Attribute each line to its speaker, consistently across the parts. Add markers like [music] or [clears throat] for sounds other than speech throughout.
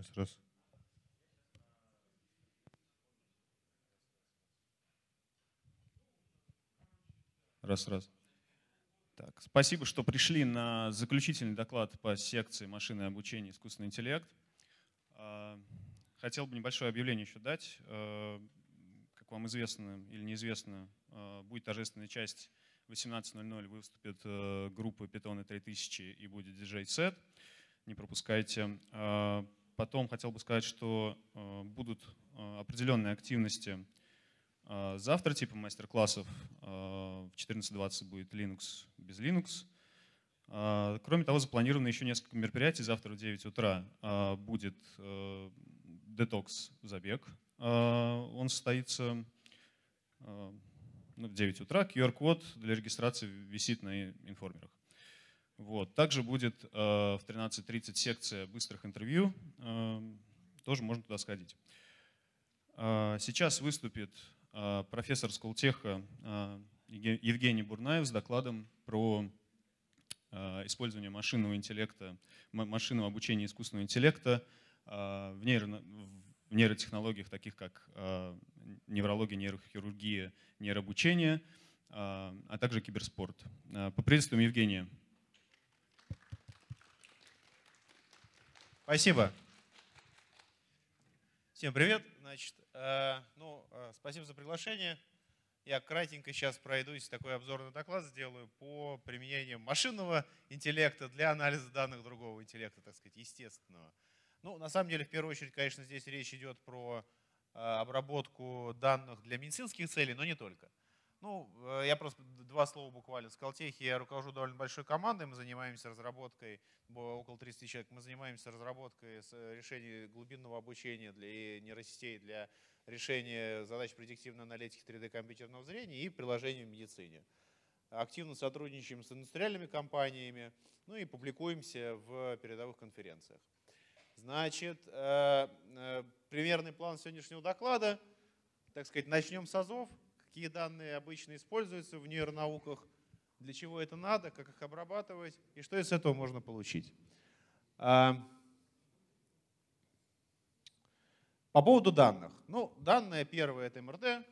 Speaker 1: Раз, раз. Раз, раз. Так, спасибо, что пришли на заключительный доклад по секции машины обучения искусственный интеллект. А, хотел бы небольшое объявление еще дать. А, как вам известно или неизвестно, а, будет торжественная часть 18.00 выступит группа Python 3000 и будет диджей-сет. Не пропускайте. Э, потом хотел бы сказать, что э, будут определенные активности завтра, типа мастер-классов. В 14.20 будет Linux без Linux. Кроме того, запланировано еще несколько мероприятий. Завтра в 9 утра будет детокс-забег. Он состоится ну, в 9 утра. QR-код для регистрации висит на информерах. Вот. Также будет э, в 13.30 секция быстрых интервью. Э, тоже можно туда сходить. Э, сейчас выступит э, профессор Сколтеха э, Евгений Бурнаев с докладом про э, использование машинного интеллекта, машинного обучения искусственного интеллекта э, в, нейро, в нейротехнологиях, таких как э, неврология, нейрохирургия, нейрообучение, а, а также киберспорт. А, поприветствуем Евгения.
Speaker 2: Спасибо. Всем привет. Значит, э, ну, э, спасибо за приглашение. Я кратенько сейчас пройдусь, такой обзорный доклад сделаю по применению машинного интеллекта для анализа данных другого интеллекта, так сказать, естественного. Ну, на самом деле, в первую очередь, конечно, здесь речь идет про Э, обработку данных для медицинских целей, но не только. Ну, э, я просто два слова буквально. В Скалтехе я руковожу довольно большой командой, мы занимаемся разработкой, около 30 человек, мы занимаемся разработкой решений глубинного обучения для нейросетей, для решения задач предиктивной аналитики 3D компьютерного зрения и приложений в медицине. Активно сотрудничаем с индустриальными компаниями, ну и публикуемся в передовых конференциях. Значит, э, э, примерный план сегодняшнего доклада. Так сказать, начнем с АЗОВ. Какие данные обычно используются в нейронауках, для чего это надо, как их обрабатывать и что из этого можно получить. А, по поводу данных. Ну, данные первое это МРТ,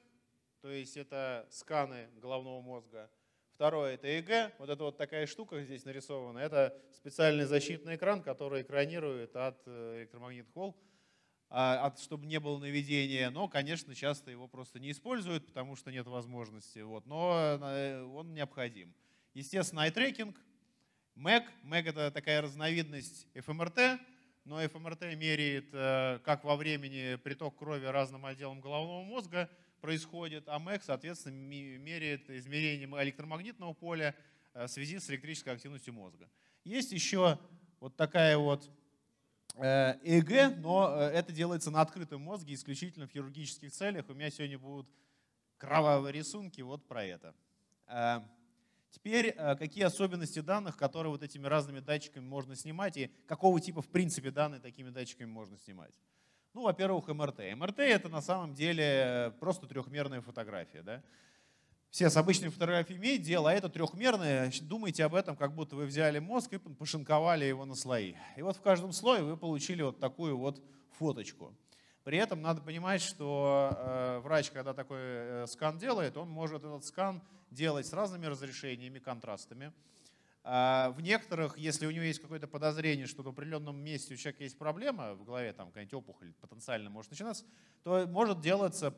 Speaker 2: то есть это сканы головного мозга. Второе – это ЭГ. Вот это вот такая штука здесь нарисована. Это специальный защитный экран, который экранирует от э, электромагнитных волн, от, чтобы не было наведения. Но, конечно, часто его просто не используют, потому что нет возможности. Вот. Но э, он необходим. Естественно, eye-трекинг, MAC. MAC – это такая разновидность ФМРТ, но ФМРТ меряет э, как во времени приток крови разным отделам головного мозга – происходит, а МЭК, соответственно, меряет измерение электромагнитного поля э, в связи с электрической активностью мозга. Есть еще вот такая вот ЭЭГ, но э, это делается на открытом мозге, исключительно в хирургических целях. У меня сегодня будут кровавые рисунки вот про это. Теперь, какие особенности данных, которые вот этими разными датчиками можно снимать, и какого типа, в принципе, данные такими датчиками можно снимать? Ну, во-первых, МРТ. МРТ это на самом деле просто трехмерная фотография. Да? Все с обычной фотографией имеют дело, а это трехмерная. Думайте об этом, как будто вы взяли мозг и пошинковали его на слои. И вот в каждом слое вы получили вот такую вот фоточку. При этом надо понимать, что э, врач, когда такой э, скан делает, он может этот скан делать с разными разрешениями, контрастами. А, в некоторых, если у него есть какое-то подозрение, что в определенном месте у человека есть проблема в голове, там какая-нибудь опухоль потенциально может начинаться, то может делаться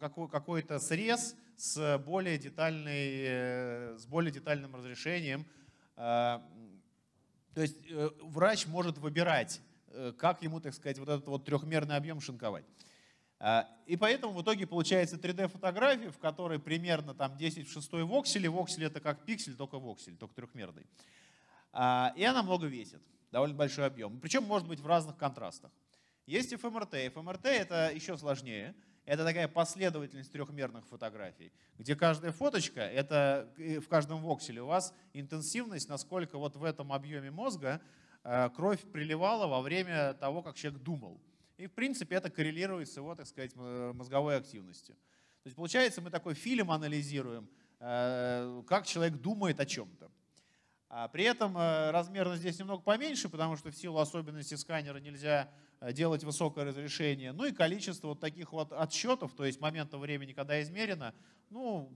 Speaker 2: какой-то срез с более, детальной, с более детальным разрешением. А, то есть э, врач может выбирать, э, как ему, так сказать, вот этот вот трехмерный объем шинковать. А, и поэтому в итоге получается 3D-фотография, в которой примерно там 10 в 6 вокселе. Воксель это как пиксель, только воксель, только трехмерный. А, и она много весит, довольно большой объем. Причем может быть в разных контрастах. Есть ФМРТ. ФМРТ это еще сложнее. Это такая последовательность трехмерных фотографий, где каждая фоточка, это в каждом вокселе у вас интенсивность, насколько вот в этом объеме мозга кровь приливала во время того, как человек думал. И, в принципе, это коррелирует с его, так сказать, мозговой активностью. То есть, получается, мы такой фильм анализируем, э, как человек думает о чем-то. А при этом э, размерность здесь немного поменьше, потому что в силу особенностей сканера нельзя э, делать высокое разрешение. Ну и количество вот таких вот отсчетов, то есть момента времени, когда измерено, ну,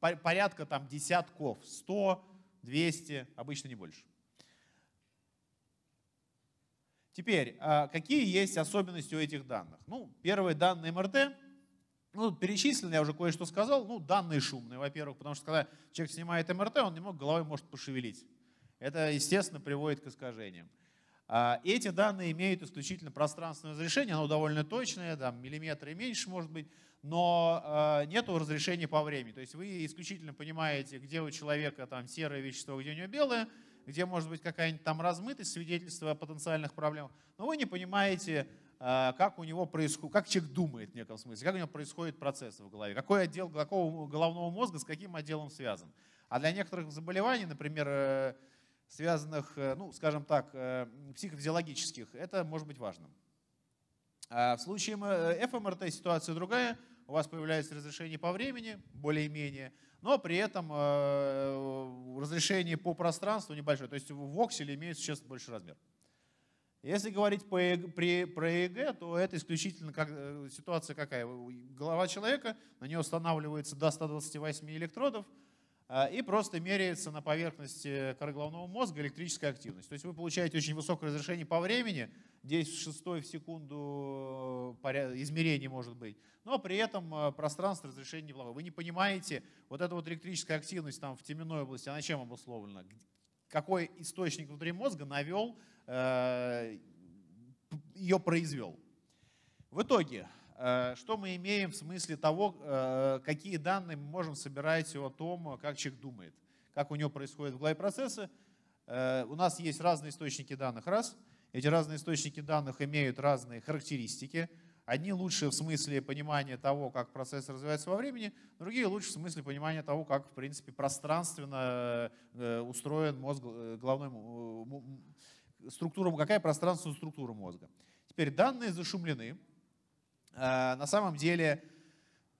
Speaker 2: порядка там десятков, 100, 200, обычно не больше. Теперь, а какие есть особенности у этих данных? Ну, первые данные МРТ ну, перечислено, я уже кое-что сказал. Ну, данные шумные, во-первых, потому что когда человек снимает МРТ, он немного головой может пошевелить. Это, естественно, приводит к искажениям. А, эти данные имеют исключительно пространственное разрешение, оно довольно точное, там, миллиметры меньше может быть, но а, нет разрешения по времени. То есть вы исключительно понимаете, где у человека там серое вещество, где у него белое, где может быть какая-нибудь там размытость, свидетельство о потенциальных проблемах, но вы не понимаете, а, как у него происходит, как человек думает в неком смысле, как у него происходит процесс в голове, какой отдел какого головного мозга с каким отделом связан. А для некоторых заболеваний, например, э, связанных, э, ну, скажем так, э, психофизиологических, это может быть важным. А в случае ФМРТ ситуация другая, у вас появляется разрешение по времени, более-менее, но при этом разрешение по пространству небольшое, то есть воксель имеет существенно больше размер. Если говорить по, при, про ЭЭГ, то это исключительно как, э, ситуация какая? Голова человека, на нее устанавливается до 128 электродов, и просто меряется на поверхности коры головного мозга электрическая активность. То есть вы получаете очень высокое разрешение по времени, 10 в 6 в секунду э, измерений может быть, но при этом э, пространство разрешения неплохое. Вы не понимаете, вот эта вот электрическая активность там в теменной области, она чем обусловлена? Какой источник внутри мозга навел Э, ее произвел. В итоге, что мы имеем в смысле того, э, какие данные мы можем собирать о том, как человек думает, как у него происходят в голове процессы. У нас есть разные источники данных, раз. Эти разные источники данных имеют разные характеристики. Одни лучше в смысле понимания того, как процесс развивается во времени, другие лучше в смысле понимания того, как, в принципе, пространственно устроен мозг, головной структура, какая пространственная структура мозга. Теперь данные зашумлены. Э, на самом деле,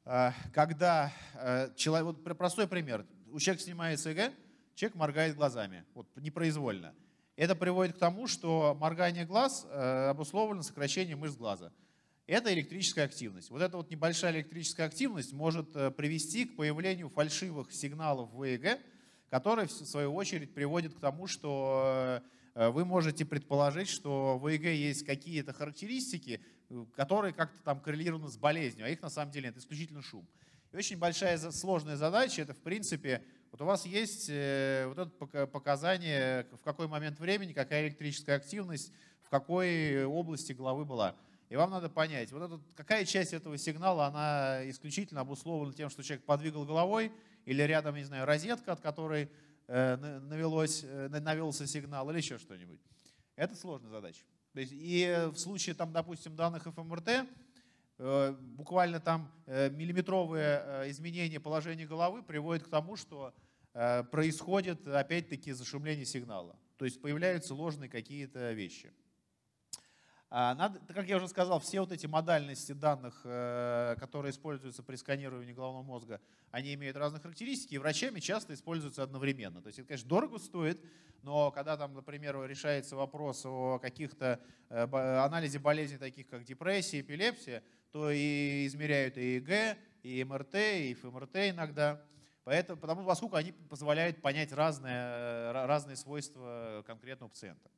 Speaker 2: э, когда э, человек, вот простой пример, у человека снимается ЭГ, человек моргает глазами, вот непроизвольно. Это приводит к тому, что моргание глаз обусловлено сокращением мышц глаза. Это электрическая активность. Вот эта вот небольшая электрическая активность может привести к появлению фальшивых сигналов в ЭЭГ, которые в свою очередь приводят к тому, что вы можете предположить, что в ЭЭГ есть какие-то характеристики, которые как-то там коррелированы с болезнью, а их на самом деле это исключительно шум. И очень большая сложная задача, это в принципе, вот у вас есть э, вот это показание, в какой момент времени, какая электрическая активность, в какой области головы была. И вам надо понять, вот этот, какая часть этого сигнала, она исключительно обусловлена тем, что человек подвигал головой, или рядом, не знаю, розетка, от которой Э, навелось, э, навелся сигнал или еще что-нибудь. Это сложная задача. То есть, и в случае, там, допустим, данных ФМРТ, э, буквально там миллиметровые изменения положения головы приводят к тому, что происходит опять-таки зашумление сигнала. То есть появляются ложные какие-то вещи. А, надо, как я уже сказал, все вот эти модальности данных, э, которые используются при сканировании головного мозга, они имеют разные характеристики, и врачами часто используются одновременно. То есть это, конечно, дорого стоит, но когда там, например, решается вопрос о каких-то э, анализе болезней, таких как депрессия, эпилепсия, то и измеряют и ЭГ, и МРТ, и ФМРТ иногда. Поэтому, поскольку они позволяют понять разные, э, разные свойства конкретного пациента.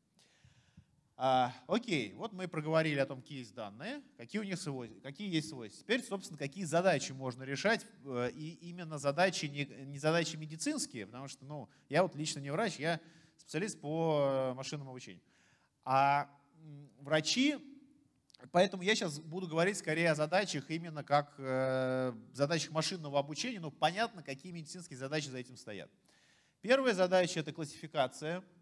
Speaker 2: А, окей, вот мы проговорили о том, какие есть данные, какие у них свойства, какие есть свойства. Теперь, собственно, какие задачи можно решать, э, и именно задачи, не, не задачи медицинские, потому что, ну, я вот лично не врач, я специалист по машинному обучению. А врачи, поэтому я сейчас буду говорить скорее о задачах именно как э, задачах машинного обучения, но понятно, какие медицинские задачи за этим стоят. Первая задача – это классификация –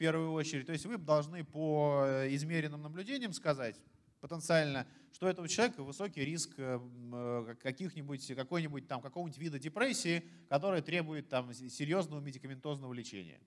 Speaker 2: первую очередь. То есть вы должны по э, измеренным наблюдениям сказать потенциально, что у этого человека высокий риск э, э, каких-нибудь, какой-нибудь там, какого-нибудь вида депрессии, который требует там серьезного медикаментозного лечения.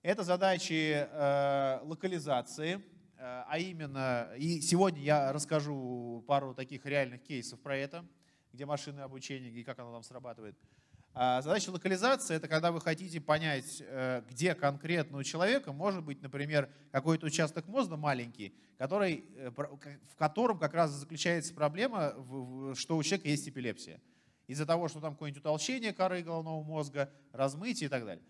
Speaker 2: Это задачи э, локализации, э, а именно, и сегодня я расскажу пару таких реальных кейсов про это, где машинное обучение и как оно там срабатывает. А задача локализации – это когда вы хотите понять, э, где конкретно у человека может быть, например, какой-то участок мозга маленький, который, э, в котором как раз заключается проблема, что у человека есть эпилепсия. Из-за того, что там какое-нибудь утолщение коры головного мозга, размытие и так далее.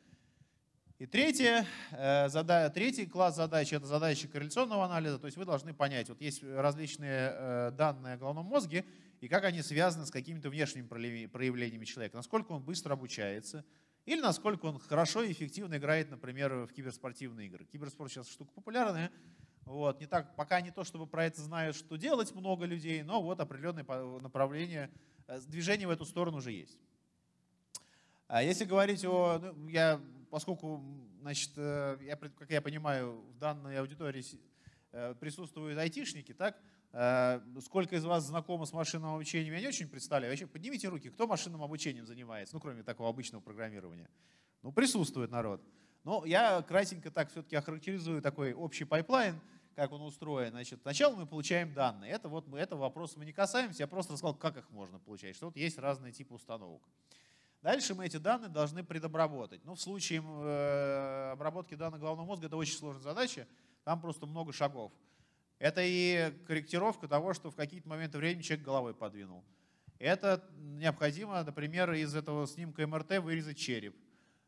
Speaker 2: И третье, э, третий класс задач – это задачи корреляционного анализа. То есть вы должны понять, вот есть различные данные о головном мозге, и как они связаны с какими-то внешними проявлениями человека. Насколько он быстро обучается, или насколько он хорошо и эффективно играет, например, в киберспортивные игры. Киберспорт сейчас штука популярная. Вот, не так, пока не то, чтобы про это знают, что делать много людей, но вот определенное направление, э, движение в эту сторону уже есть. А если говорить о, ну, я, поскольку, значит, э, я, как я понимаю, в данной аудитории э, присутствуют айтишники, так, сколько из вас знакомы с машинным обучением, я не очень представляю. Вообще, поднимите руки, кто машинным обучением занимается, ну, кроме такого обычного программирования. Ну, присутствует народ. Но я кратенько так все-таки охарактеризую такой общий pipeline, как он устроен. Значит, сначала мы получаем данные. Это вот мы, этого вопроса мы не касаемся, я просто рассказал, как их можно получать, что вот есть разные типы установок. Дальше мы эти данные должны предобработать. Ну, в случае э, обработки данных головного мозга это очень сложная задача, там просто много шагов. Это и корректировка того, что в какие-то моменты времени человек головой подвинул. Это необходимо, например, из этого снимка МРТ вырезать череп.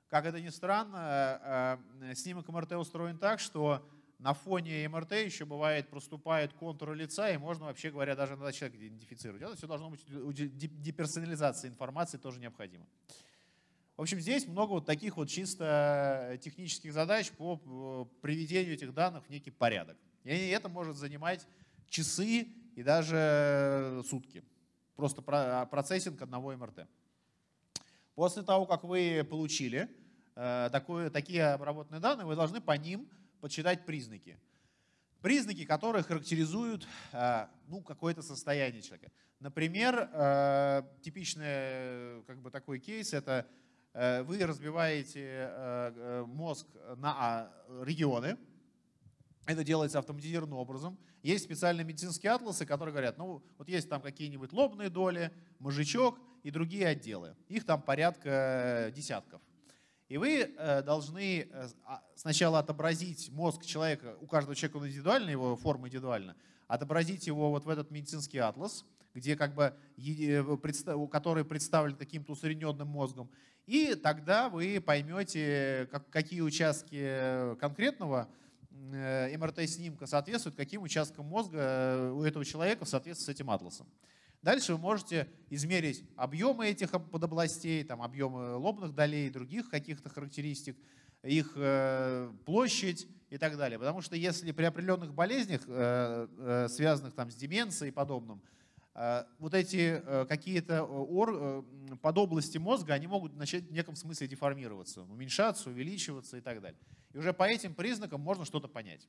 Speaker 2: Как это ни странно, э, э, снимок МРТ устроен так, что на фоне МРТ еще бывает проступает контур лица, и можно, вообще говоря, даже надо человека идентифицировать. Это все должно быть, деперсонализация информации тоже необходима. В общем, здесь много вот таких вот чисто технических задач по э, приведению этих данных в некий порядок. И это может занимать часы и даже сутки. Просто а, процессинг одного МРТ. После того, как вы получили э, такое, такие обработанные данные, вы должны по ним подсчитать признаки. Признаки, которые характеризуют э, ну, какое-то состояние человека. Например, э, типичный как бы, такой кейс – это вы разбиваете мозг на а, регионы, это делается автоматизированным образом. Есть специальные медицинские атласы, которые говорят, ну вот есть там какие-нибудь лобные доли, мозжечок и другие отделы. Их там порядка десятков. И вы э, должны э, а, сначала отобразить мозг человека, у каждого человека он индивидуально, его форма индивидуальна, отобразить его вот в этот медицинский атлас, где как бы, э, который представлен каким-то усредненным мозгом. И тогда вы поймете, какие участки конкретного Э, МРТ-снимка соответствует каким участкам мозга э, у этого человека в соответствии с этим атласом. Дальше вы можете измерить объемы этих подобластей, там, объемы лобных долей, других каких-то характеристик, их э, площадь и так далее. Потому что если при определенных болезнях, связанных там, с деменцией и подобным, вот эти какие-то подобласти мозга, они могут начать в неком смысле деформироваться, уменьшаться, увеличиваться и так далее. И уже по этим признакам можно что-то понять.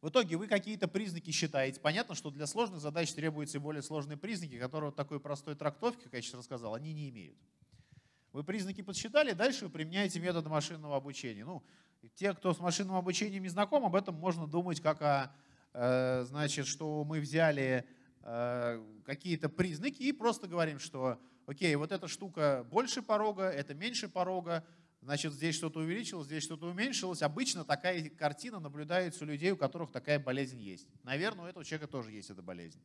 Speaker 2: В итоге вы какие-то признаки считаете. Понятно, что для сложных задач требуются более сложные признаки, которые вот такой простой трактовки, как я сейчас рассказал, они не имеют. Вы признаки подсчитали, дальше вы применяете метод машинного обучения. Ну, те, кто с машинным обучением не знаком, об этом можно думать как о, э, значит, что мы взяли э, какие-то признаки и просто говорим, что, окей, вот эта штука больше порога, это меньше порога, значит, здесь что-то увеличилось, здесь что-то уменьшилось. Обычно такая картина наблюдается у людей, у которых такая болезнь есть. Наверное, у этого человека тоже есть эта болезнь.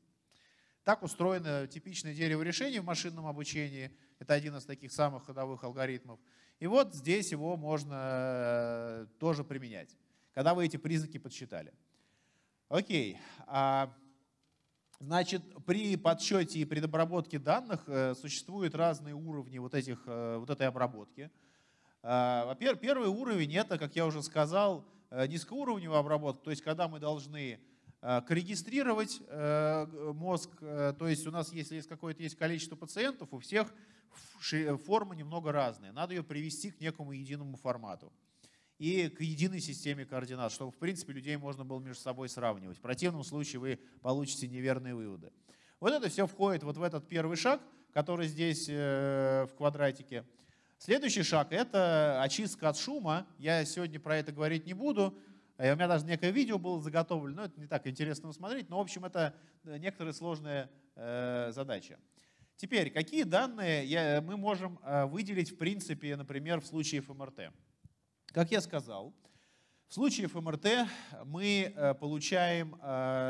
Speaker 2: Так устроено типичное дерево решений в машинном обучении. Это один из таких самых ходовых алгоритмов. И вот здесь его можно э, тоже применять, когда вы эти признаки подсчитали. Окей. А, значит, при подсчете и предобработке данных э, существуют разные уровни вот, этих, э, вот этой обработки. А, во-первых, первый уровень это, как я уже сказал, э, низкоуровневая обработка, то есть когда мы должны э, коррегистрировать э, мозг, то есть у нас, если есть какое-то есть количество пациентов, у всех формы немного разные. Надо ее привести к некому единому формату и к единой системе координат, чтобы, в принципе, людей можно было между собой сравнивать. В противном случае вы получите неверные выводы. Вот это все входит вот в этот первый шаг, который здесь в квадратике. Следующий шаг – это очистка от шума. Я сегодня про это говорить не буду. Э, у меня даже некое видео было заготовлено, но это не так интересно смотреть. Но, в общем, это э, некоторые сложные э, задачи. Теперь, какие данные мы можем выделить в принципе, например, в случае ФМРТ? Как я сказал, в случае ФМРТ мы получаем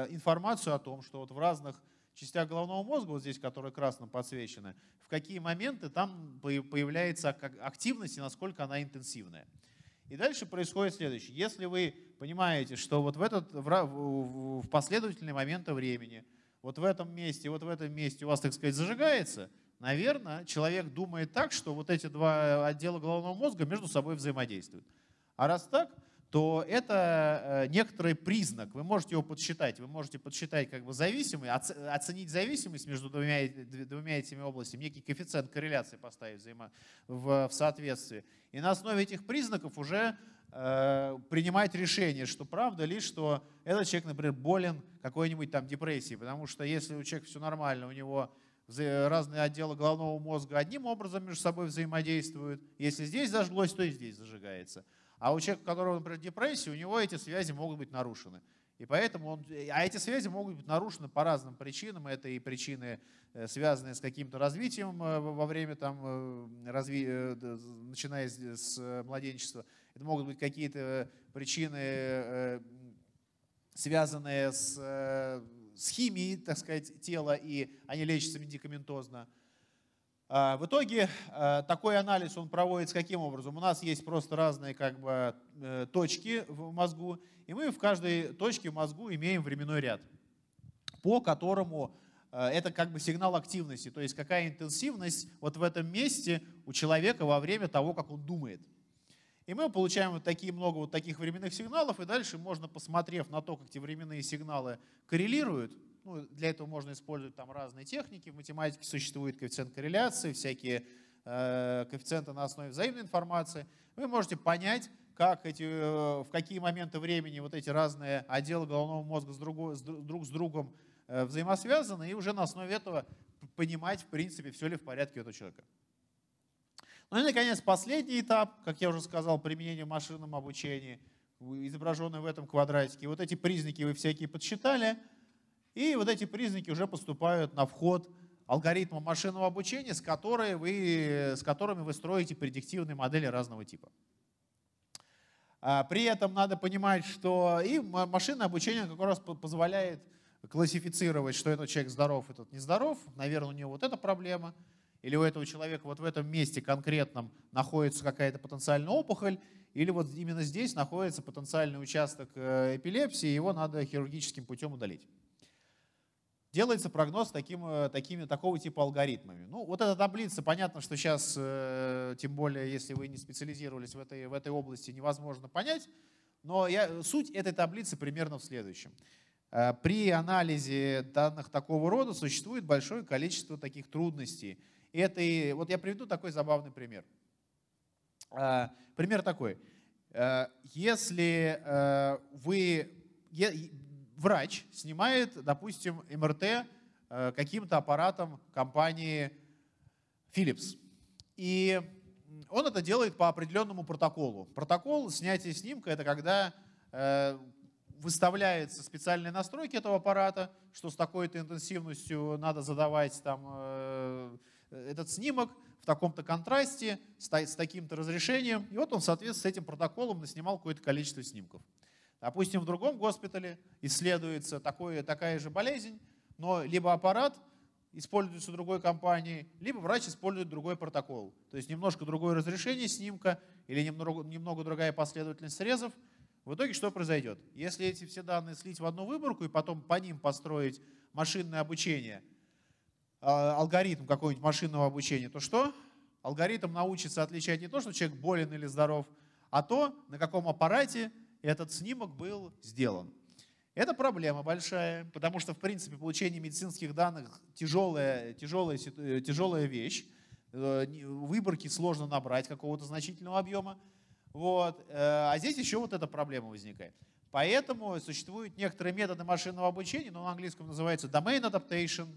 Speaker 2: информацию о том, что вот в разных частях головного мозга, вот здесь, которые красным подсвечены, в какие моменты там появляется активность и насколько она интенсивная. И дальше происходит следующее. Если вы понимаете, что вот в, этот, в последовательные моменты времени, вот в этом месте, вот в этом месте у вас, так сказать, зажигается, наверное, человек думает так, что вот эти два отдела головного мозга между собой взаимодействуют. А раз так, то это э, некоторый признак. Вы можете его подсчитать. Вы можете подсчитать как бы зависимый, оценить зависимость между двумя, двумя этими областями, некий коэффициент корреляции поставить взаимо, в, в соответствии. И на основе этих признаков уже э, принимать решение, что правда ли, что этот человек, например, болен какой-нибудь там депрессией. Потому что если у человека все нормально, у него разные отделы головного мозга одним образом между собой взаимодействуют. Если здесь зажглось, то и здесь зажигается. А у человека, у которого, например, депрессия, у него эти связи могут быть нарушены. И поэтому он, а эти связи могут быть нарушены по разным причинам. Это и причины, э, связанные с каким-то развитием э, во время, там, э, разви, начиная с младенчества. Это могут быть какие-то причины, связанные с, с химией, так сказать, тела, и они лечатся медикаментозно. А, в итоге а, такой анализ он проводится каким образом? У нас есть просто разные как бы, э, точки в мозгу, и мы в каждой точке в мозгу имеем временной ряд, по которому э, это как бы сигнал активности, то есть какая интенсивность вот в этом месте у человека во время того, как он думает. И мы получаем вот такие много вот таких временных сигналов, и дальше можно, посмотрев на то, как эти временные сигналы коррелируют, ну, для этого можно использовать там разные техники. В математике существует коэффициент корреляции, всякие э, коэффициенты на основе взаимной информации. Вы можете понять, как эти, э, в какие моменты времени вот эти разные отделы головного мозга с, другой, с друг с другом э, взаимосвязаны, и уже на основе этого понимать, в принципе, все ли в порядке у этого человека. Ну и, наконец, последний этап, как я уже сказал, применение в машинном обучении, изображенный в этом квадратике. Вот эти признаки вы всякие подсчитали – и вот эти признаки уже поступают на вход алгоритма машинного обучения, с, которой вы, с которыми вы строите предиктивные модели разного типа. А, при этом надо понимать, что и машинное обучение как раз позволяет классифицировать, что этот человек здоров, этот нездоров. Наверное, у него вот эта проблема. Или у этого человека вот в этом месте конкретном находится какая-то потенциальная опухоль, или вот именно здесь находится потенциальный участок э, эпилепсии, его надо хирургическим путем удалить делается прогноз таким, э, такими, такого типа алгоритмами. Ну, вот эта таблица, понятно, что сейчас, э, тем более, если вы не специализировались в этой, в этой области, невозможно понять, но я, суть этой таблицы примерно в следующем. При анализе данных такого рода существует большое количество таких трудностей. И это и, вот я приведу такой забавный пример. Пример такой. Если вы врач снимает, допустим, МРТ э, каким-то аппаратом компании Philips. И он это делает по определенному протоколу. Протокол снятия снимка – это когда э, выставляются специальные настройки этого аппарата, что с такой-то интенсивностью надо задавать там, э, этот снимок в таком-то контрасте, с, таким-то разрешением. И вот он, соответственно, с этим протоколом наснимал какое-то количество снимков. Допустим, в другом госпитале исследуется такое, такая же болезнь, но либо аппарат используется другой компанией, либо врач использует другой протокол. То есть немножко другое разрешение снимка или немного, немного другая последовательность срезов. В итоге что произойдет? Если эти все данные слить в одну выборку и потом по ним построить машинное обучение, алгоритм какого-нибудь машинного обучения, то что? Алгоритм научится отличать не то, что человек болен или здоров, а то, на каком аппарате этот снимок был сделан. Это проблема большая, потому что, в принципе, получение медицинских данных тяжелая, тяжелая, э, тяжелая вещь. Э, выборки сложно набрать какого-то значительного объема. Вот. Э, а здесь еще вот эта проблема возникает. Поэтому существуют некоторые методы машинного обучения, но на английском называется domain adaptation,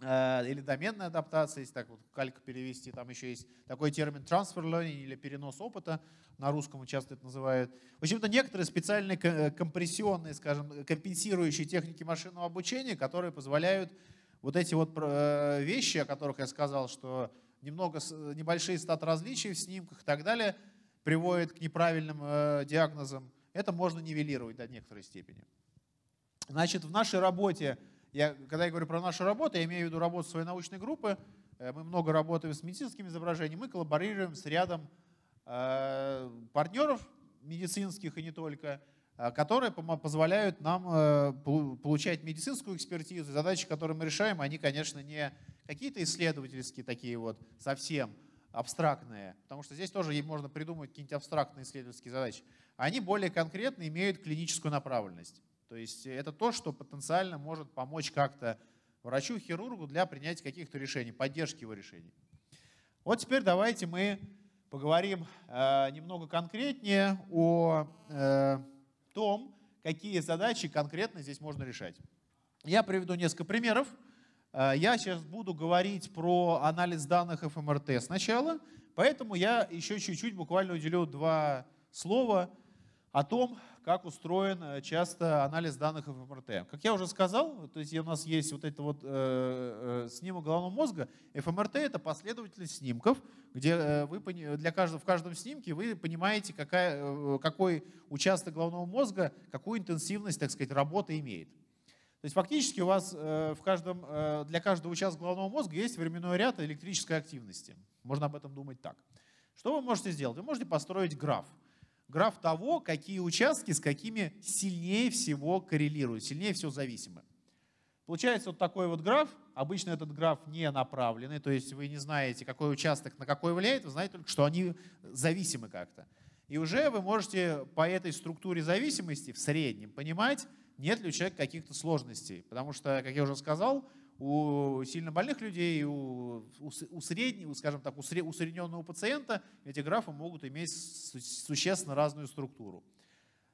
Speaker 2: или доменная адаптация, если так вот калька перевести, там еще есть такой термин transfer learning или перенос опыта на русском часто это называют. В общем-то, некоторые специальные компрессионные, скажем, компенсирующие техники машинного обучения, которые позволяют вот эти вот э, вещи, о которых я сказал, что немного, небольшие стат различия в снимках и так далее, приводят к неправильным э, диагнозам, это можно нивелировать до некоторой степени. Значит, в нашей работе, я, когда я говорю про нашу работу, я имею в виду работу своей научной группы, э, мы много работаем с медицинскими изображениями, мы коллаборируем с рядом э, партнеров медицинских и не только, э, которые позволяют нам получать медицинскую экспертизу. Задачи, которые мы решаем, они, конечно, не какие-то исследовательские такие вот совсем абстрактные, потому что здесь тоже можно придумать какие-нибудь абстрактные исследовательские задачи. Они более конкретно имеют клиническую направленность. То есть это то, что потенциально может помочь как-то врачу, хирургу для принятия каких-то решений, поддержки его решений. Вот теперь давайте мы поговорим э, немного конкретнее о э, том, какие задачи конкретно здесь можно решать. Я приведу несколько примеров. Э, я сейчас буду говорить про анализ данных ФМРТ сначала, поэтому я еще чуть-чуть буквально уделю два слова о том, как устроен э, часто анализ данных ФМРТ. Как я уже сказал, то есть у нас есть вот это вот э, э, снимок головного мозга. ФМРТ — это последовательность снимков, где э, вы для каждого, в каждом снимке вы понимаете, какая, какой участок головного мозга, какую интенсивность, так сказать, работы имеет. То есть фактически у вас в каждом, для каждого участка головного мозга есть временной ряд электрической активности. Можно об этом думать так. Что вы можете сделать? Вы можете построить граф. Граф того, какие участки с какими сильнее всего коррелируют, сильнее всего зависимы. Получается вот такой вот граф. Обычно этот граф не направленный, то есть вы не знаете, какой участок на какой влияет, вы знаете только, что они зависимы как-то. И уже вы можете по этой структуре зависимости в среднем понимать, нет ли у человека каких-то сложностей. Потому что, как я уже сказал, у сильно больных людей, у, у, у среднего, скажем так, у усредненного пациента эти графы могут иметь существенно разную структуру.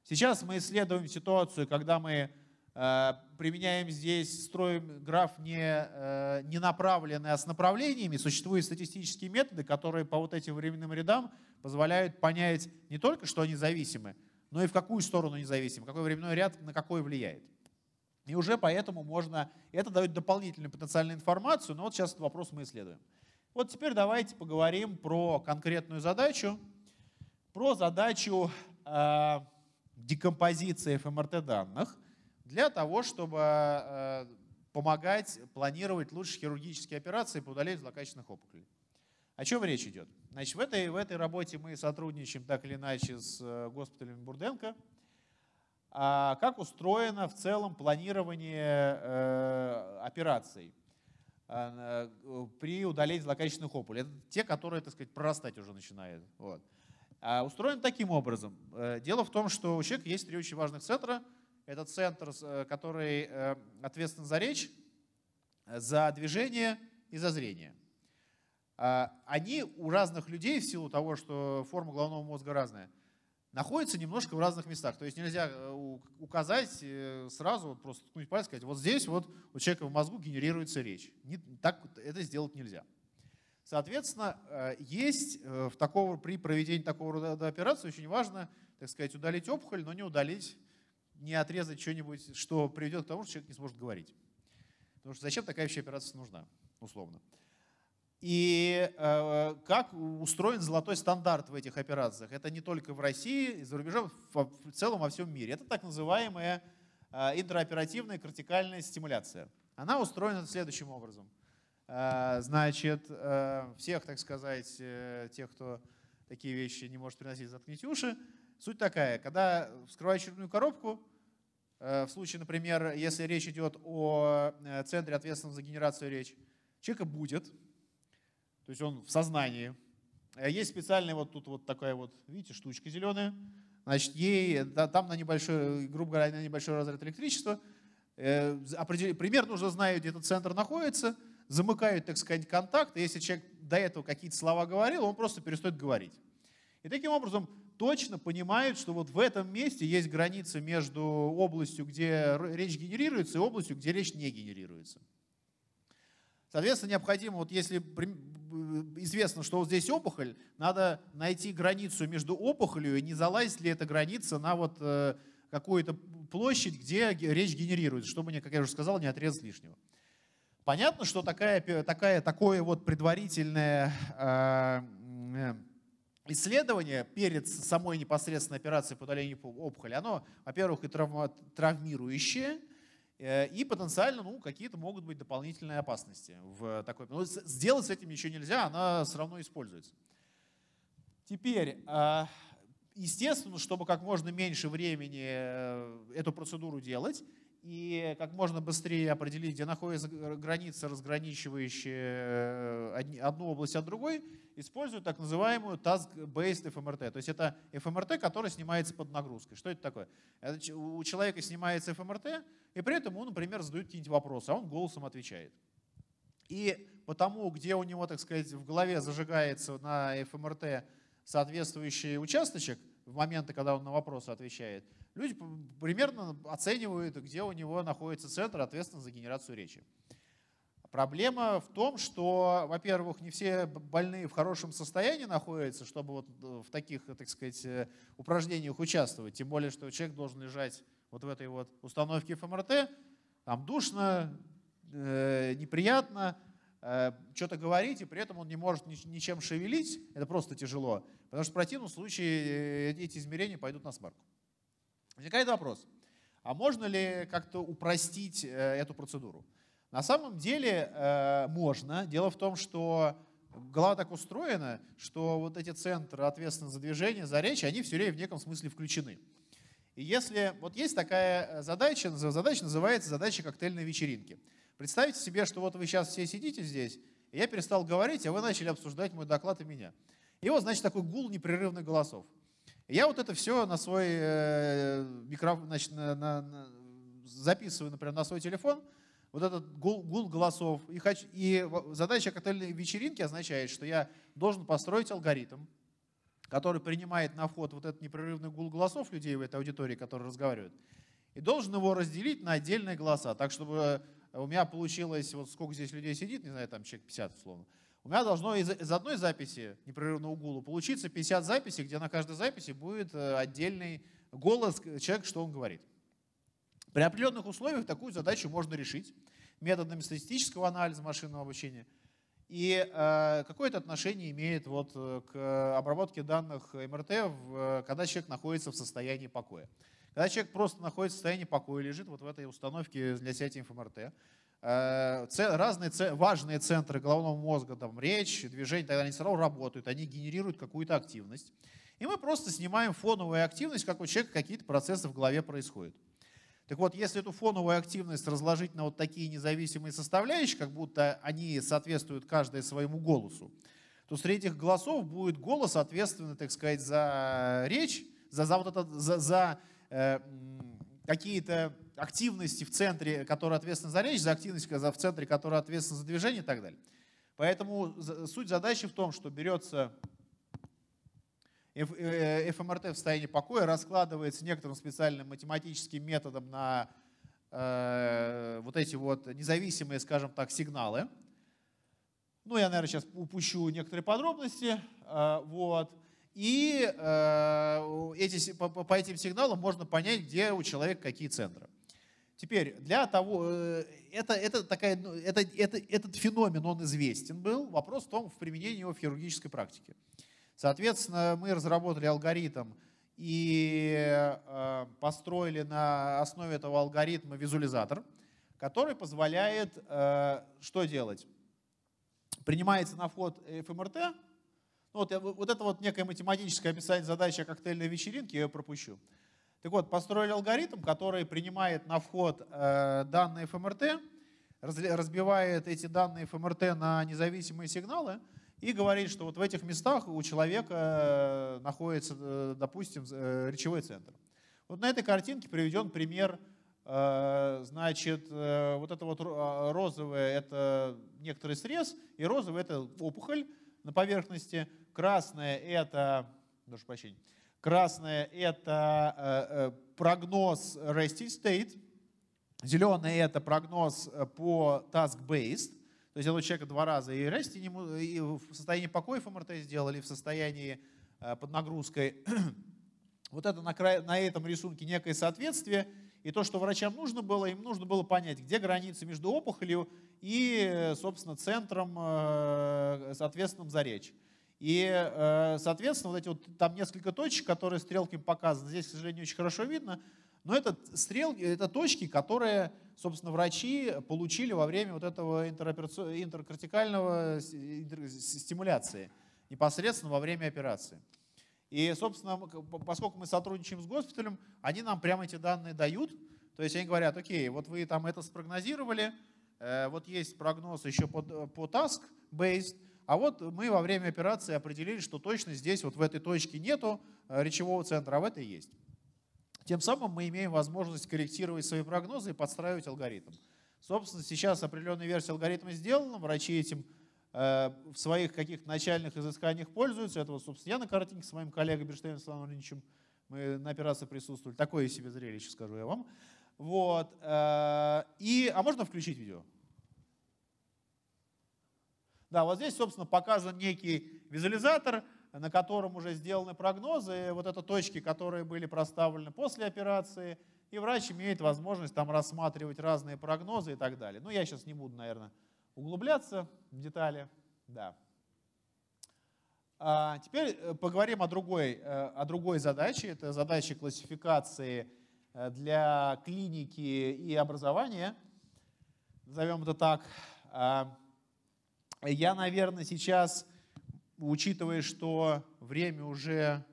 Speaker 2: Сейчас мы исследуем ситуацию, когда мы э, применяем здесь, строим граф не, э, не направленный, а с направлениями. Существуют статистические методы, которые по вот этим временным рядам позволяют понять не только, что они зависимы, но и в какую сторону независимо, какой временной ряд на какой влияет. И уже поэтому можно, это дает дополнительную потенциальную информацию, но вот сейчас этот вопрос мы исследуем. Вот теперь давайте поговорим про конкретную задачу, про задачу э, декомпозиции ФМРТ данных для того, чтобы э, помогать планировать лучше хирургические операции по удалению злокачественных опухолей. О чем речь идет? Значит, в этой, в этой работе мы сотрудничаем так или иначе с э, госпиталем Бурденко. А как устроено в целом планирование э, операций э, при удалении злокачественных опухолей? Это те, которые, так сказать, прорастать уже начинают. Вот. А устроен таким образом. Э, дело в том, что у человека есть три очень важных центра. Это центр, э, который ответственен за речь, за движение и за зрение. А, они у разных людей, в силу того, что форма головного мозга разная, находятся немножко в разных местах. То есть нельзя э, указать э, сразу, вот просто ткнуть пальцем, сказать, вот здесь вот у человека в мозгу генерируется речь. Не, так это сделать нельзя. Соответственно, э, есть в такого, при проведении такого рода операции очень важно, так сказать, удалить опухоль, но не удалить, не отрезать что-нибудь, что приведет к тому, что человек не сможет говорить. Потому что зачем такая вообще операция нужна, условно. И э, как устроен золотой стандарт в этих операциях? Это не только в России, за рубежом, в, в целом во всем мире. Это так называемая э, интраоперативная кортикальная стимуляция. Она устроена следующим образом. Э, значит, э, всех, так сказать, э, тех, кто такие вещи не может приносить, заткните уши. Суть такая, когда вскрываю черепную коробку, э, в случае, например, если речь идет о э, центре, ответственном за генерацию речи, человека будет, то есть он в сознании. Э, есть специальная вот тут вот такая вот, видите, штучка зеленая. Значит, ей, да, там на небольшой, грубо говоря, на небольшой разряд электричества. Э, примерно уже знают, где этот центр находится, замыкают, так сказать, контакт. И если человек до этого какие-то слова говорил, он просто перестает говорить. И таким образом точно понимают, что вот в этом месте есть граница между областью, где речь генерируется, и областью, где речь не генерируется. Соответственно, необходимо, вот если известно, что вот здесь опухоль, надо найти границу между опухолью и не залазить ли эта граница на вот э, какую-то площадь, где речь генерируется, чтобы, как я уже сказал, не отрезать лишнего. Понятно, что такая, такая, такое вот предварительное э, исследование перед самой непосредственной операцией по удалению опухоли, оно, во-первых, и травма, травмирующее, э, и потенциально ну, какие-то могут быть дополнительные опасности. В такой, но сделать с этим ничего нельзя, она все равно используется. Теперь, а, естественно, чтобы как можно меньше времени э, эту процедуру делать, и как можно быстрее определить, где находится граница, разграничивающая э, одну область от другой, используют так называемую task-based FMRT. То есть это FMRT, который снимается под нагрузкой. Что это такое? Это у человека снимается FMRT, и при этом он, например, задает какие-нибудь вопросы, а он голосом отвечает. И потому, где у него, так сказать, в голове зажигается на FMRT соответствующий участочек в моменты, когда он на вопросы отвечает, люди примерно оценивают, где у него находится центр, ответственный за генерацию речи. Проблема в том, что, во-первых, не все больные в хорошем состоянии находятся, чтобы вот э, в таких, так сказать, э, упражнениях участвовать. Тем более, что человек должен лежать вот в этой вот установке ФМРТ, там душно, э, неприятно, э, что-то говорить, и при этом он не может ничем шевелить. Это просто тяжело, потому что в противном случае э, эти измерения пойдут на смарку. Возникает вопрос, а можно ли как-то упростить э, эту процедуру? На самом деле э, можно. Дело в том, что голова так устроена, что вот эти центры, ответственные за движение, за речь, они все время в неком смысле включены. И если вот есть такая задача, задача называется задача коктейльной вечеринки. Представьте себе, что вот вы сейчас все сидите здесь, и я перестал говорить, а вы начали обсуждать мой доклад и меня. И вот, значит, такой гул непрерывных голосов. Я вот это все на свой э, микрофон, значит, на, на, на, записываю, например, на свой телефон, вот этот гул, гул голосов. И, хочу, и задача коктейльной вечеринки означает, что я должен построить алгоритм, который принимает на вход вот этот непрерывный гул голосов людей в этой аудитории, которые разговаривают, и должен его разделить на отдельные голоса, так чтобы у меня получилось, вот сколько здесь людей сидит, не знаю, там человек 50 условно, у меня должно из, из одной записи непрерывного гула получиться 50 записей, где на каждой записи будет э, отдельный голос человека, что он говорит. При определенных условиях такую задачу можно решить методами статистического анализа машинного обучения. И э, какое это отношение имеет вот э, к обработке данных МРТ, в, когда человек находится в состоянии покоя? Когда человек просто находится в состоянии покоя, лежит вот в этой установке для снятия Э, разные важные центры головного мозга, там, речь, движение, тогда они все равно работают, они генерируют какую-то активность. И мы просто снимаем фоновую активность, как у человека какие-то процессы в голове происходят. Так вот, если эту фоновую активность разложить на вот такие независимые составляющие, как будто они соответствуют каждой своему голосу, то среди этих голосов будет голос, ответственный, так сказать, за речь, за, за, вот это, за, за э, какие-то активности в центре, которые ответственны за речь, за активность в центре, которая ответственна за движение и так далее. Поэтому суть задачи в том, что берется ФМРТ э, в состоянии покоя, раскладывается некоторым специальным математическим методом на э, вот эти вот независимые, скажем так, сигналы. Ну, я, наверное, сейчас упущу некоторые подробности. Э, вот. И э, эти, по, по этим сигналам можно понять, где у человека какие центры. Теперь, для того, э, это, это такая, ну, это, это, этот феномен, он известен был. Вопрос в том, в применении его в хирургической практике. Соответственно, мы разработали алгоритм и э, построили на основе этого алгоритма визуализатор, который позволяет э, что делать? Принимается на вход ФМРТ, ну, вот, вот это вот некое математическое описание задачи о коктейльной вечеринке, я ее пропущу. Так вот, построили алгоритм, который принимает на вход э, данные ФМРТ, разбивает эти данные ФМРТ на независимые сигналы и говорит, что вот в этих местах у человека э, находится, э, допустим, речевой центр. Вот на этой картинке приведен пример, значит, вот это вот розовое – это некоторый срез, и розовый – это опухоль на поверхности, красное – это, прошу прощения, Красное – это э, э, прогноз resting state. Зеленый – это прогноз э, по task-based. То есть это у человека два раза и resting, и в состоянии покоя ФМРТ сделали, в состоянии под нагрузкой. [clears throat] Вот это на, край, на этом рисунке некое соответствие. И то, что врачам нужно было, им нужно было понять, где границы между опухолью и, собственно, центром, соответственным за речь. И, э, соответственно, вот эти вот там несколько точек, которые стрелками показаны, здесь, к сожалению, очень хорошо видно, но это стрелки, это точки, которые, собственно, врачи получили во время вот этого интеркортикального стимуляции, непосредственно во время операции. И, собственно, поскольку мы сотрудничаем с госпиталем, они нам прямо эти данные дают. То есть они говорят, окей, вот вы там это спрогнозировали, э, вот есть прогноз еще по, по task-based, а вот мы во время операции определили, что точно здесь, вот в этой точке нету э, речевого центра, а в этой есть. Тем самым мы имеем возможность корректировать свои прогнозы и подстраивать алгоритм. Собственно, сейчас определенная версия алгоритма сделана, врачи этим Э, в своих каких-то начальных изысканиях пользуются. Это вот, собственно, я на картинке с моим коллегой Берштейном Славом Ильичем, мы на операции присутствовали. Такое себе зрелище, скажу я вам. Вот. Э, и, а можно включить видео? Да, вот здесь, собственно, показан некий визуализатор, на котором уже сделаны прогнозы, вот это точки, которые были проставлены после операции, и врач имеет возможность там рассматривать разные прогнозы и так далее. Ну, я сейчас не буду, наверное, углубляться в детали. Да. А теперь э, поговорим о другой, э, о другой задаче. Это задача классификации э, для клиники и образования. Назовем это так. Я, наверное, сейчас, учитывая, что время уже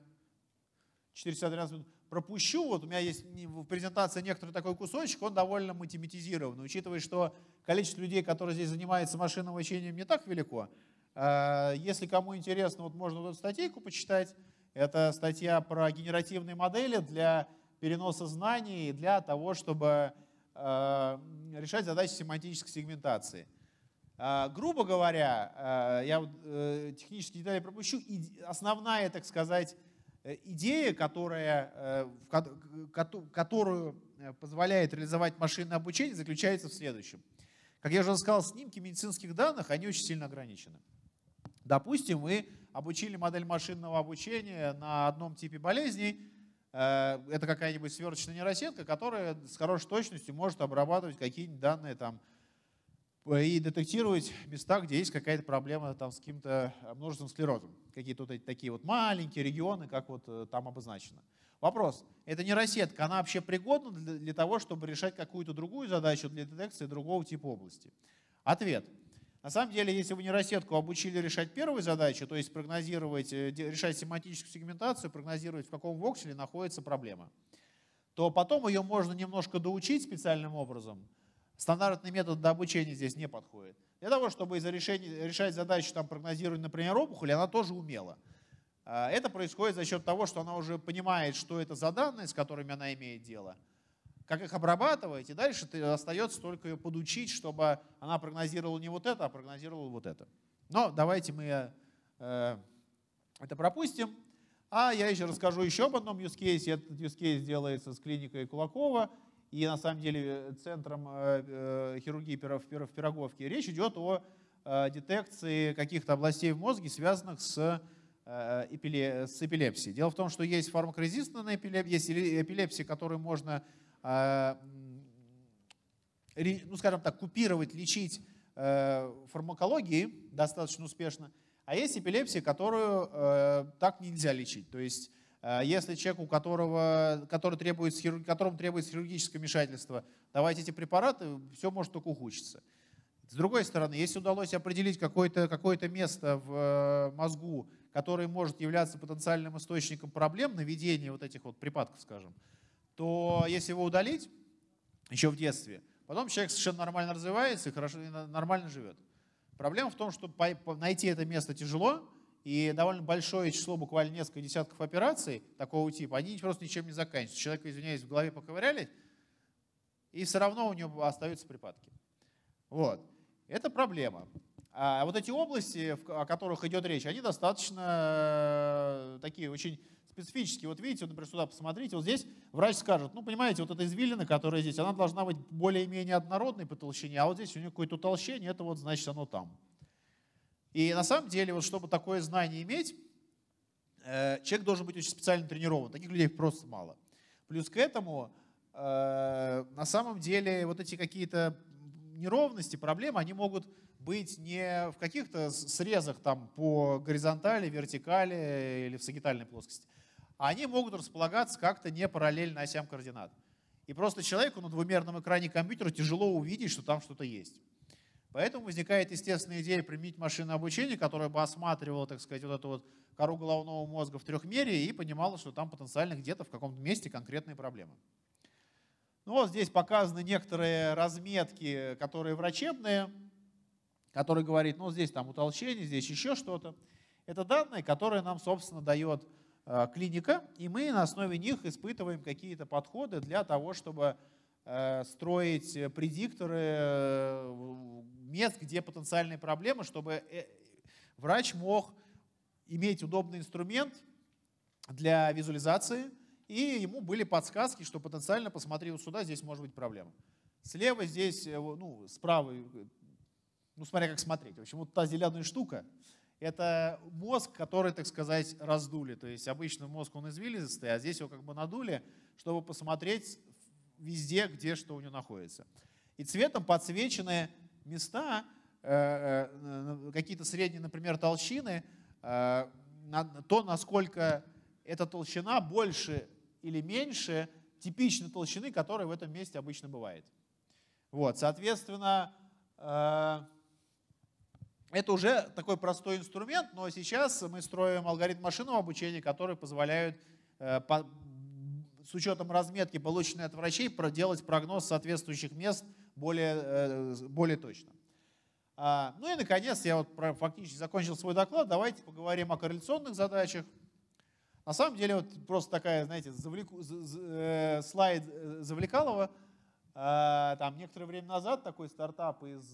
Speaker 2: 412 минут, пропущу. Вот у меня есть в презентации некоторый такой кусочек, он довольно математизирован. Учитывая, что количество людей, которые здесь занимаются машинным обучением, не так велико. А, если кому интересно, вот можно вот эту статейку почитать. Это статья про генеративные модели для переноса знаний, для того, чтобы а, решать задачи семантической сегментации. А, грубо говоря, я э, технические детали пропущу, основная, так сказать, Э, идея, которая, э, которую позволяет реализовать машинное обучение, заключается в следующем. Как я уже сказал, снимки медицинских данных, они очень сильно ограничены. Допустим, вы обучили модель машинного обучения на одном типе болезней, это какая-нибудь сверочная нейросетка, которая с хорошей точностью может обрабатывать какие-нибудь данные там, и детектировать места, где есть какая-то проблема там, с каким-то множественным склерозом. Какие-то вот такие вот маленькие регионы, как вот э, там обозначено. Вопрос. Это не рассетка, она вообще пригодна для, для того, чтобы решать какую-то другую задачу для детекции другого типа области? Ответ. На самом деле, если вы нейросетку обучили решать первую задачу, то есть прогнозировать, э, решать семантическую сегментацию, прогнозировать, в каком вокселе находится проблема, то потом ее можно немножко доучить специальным образом, Стандартный метод до обучения здесь не подходит. Для того, чтобы из-за решения, решать задачу там, прогнозировать, например, опухоль, она тоже умела. А, это происходит за счет того, что она уже понимает, что это за данные, с которыми она имеет дело, как их обрабатывать, и дальше остается только ее подучить, чтобы она прогнозировала не вот это, а прогнозировала вот это. Но давайте мы э, это пропустим. А я еще расскажу еще об одном use case. Этот use case делается с клиникой Кулакова и на самом деле центром э, э, хирургии в Пироговке. Речь идет о э, детекции каких-то областей в мозге, связанных с, с эпилепсией. Дело в том, что есть фармакорезистентная эпилепсия, есть эпилепсия, которую можно, ну скажем так, купировать, лечить фармакологией достаточно успешно, а есть эпилепсия, которую так нельзя лечить. То есть если человек, у которого, который требует, которому требуется хирургическое вмешательство, давайте эти препараты, все может только ухудшиться. С другой стороны, если удалось определить какое-то какое место в э, мозгу, которое может являться потенциальным источником проблем наведения вот этих вот припадков, скажем, то если его удалить еще в детстве, потом человек совершенно нормально развивается и хорошо нормально живет. Проблема в том, что найти это место тяжело, и довольно большое число, буквально несколько десятков операций такого типа, они просто ничем не заканчиваются. Человек, извиняюсь, в голове поковыряли, и все равно у него остаются припадки. Вот. Это проблема. А вот эти области, о которых идет речь, они достаточно э, такие очень специфические. Вот видите, вот, например, сюда посмотрите, вот здесь врач скажет, ну, понимаете, вот эта извилина, которая здесь, она должна быть более-менее однородной по толщине, а вот здесь у нее какое-то утолщение, это вот значит оно там. И на самом деле, вот чтобы такое знание иметь, э, человек должен быть очень специально тренирован. Таких людей просто мало. Плюс к этому на самом деле вот эти какие-то неровности, проблемы, они могут быть не в каких-то срезах там по горизонтали, вертикали или в сагитальной плоскости, а они могут располагаться как-то не параллельно осям координат. И просто человеку на двумерном экране компьютера тяжело увидеть, что там что-то есть. Поэтому возникает естественная идея применить машинное обучение, которое бы осматривало, так сказать, вот эту вот кору головного мозга в трехмерии и понимало, что там потенциально где-то в каком-то месте конкретные проблемы. Ну вот здесь показаны некоторые разметки, которые врачебные, которые говорят, ну здесь там утолщение, здесь еще что-то. Это данные, которые нам, собственно, дает э, клиника, и мы на основе них испытываем какие-то подходы для того, чтобы строить предикторы э, мест, где потенциальные проблемы, чтобы врач мог иметь удобный инструмент для визуализации, и ему были подсказки, что потенциально, посмотри вот сюда, здесь может быть проблема. Слева здесь, ну, справа, ну, смотря как смотреть. В общем, вот та зеленая штука, это мозг, который, так сказать, раздули. То есть обычно мозг, он извилистый, а здесь его как бы надули, чтобы посмотреть везде, где что у него находится. И цветом подсвечены места, э, э, какие-то средние, например, толщины, э, то, насколько эта толщина больше или меньше типичной толщины, которая в этом месте обычно бывает. Вот, соответственно, это уже такой простой инструмент, но сейчас мы строим алгоритм машинного обучения, который позволяет с учетом разметки, полученной от врачей, проделать прогноз соответствующих мест более, э, более точно. А, ну и, наконец, я вот фактически закончил свой доклад. Давайте поговорим о корреляционных задачах. На самом деле, вот просто такая, знаете, завлеку, э, слайд э, Завлекалова. Там некоторое время назад такой стартап из